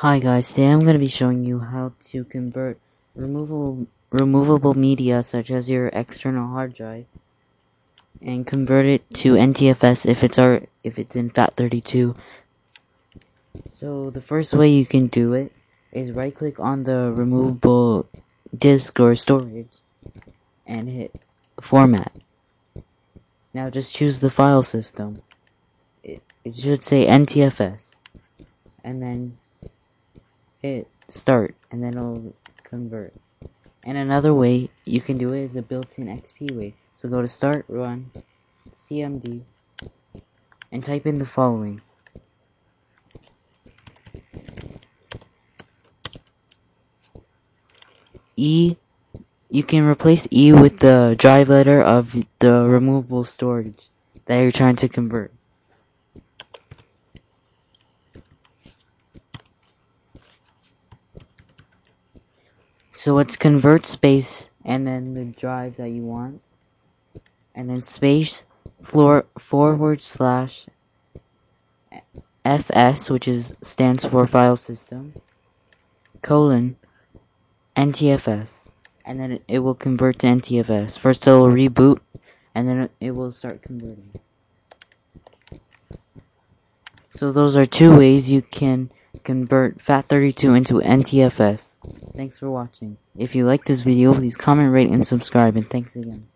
Hi guys, today I'm going to be showing you how to convert removable removable media such as your external hard drive and convert it to NTFS if it's our if it's in FAT32. So the first way you can do it is right click on the removable disk or storage and hit format. Now just choose the file system. It, it should say NTFS and then hit start and then it'll convert. And another way you can do it is a built-in XP way. So go to start, run, CMD, and type in the following. E, you can replace E with the drive letter of the removable storage that you're trying to convert. So it's convert space and then the drive that you want. And then space floor forward slash FS, which is stands for file system, colon NTFS. And then it, it will convert to NTFS. First it will reboot and then it, it will start converting. So those are two ways you can convert FAT32 into NTFS. Thanks for watching. If you like this video, please comment, rate, and subscribe, and thanks again.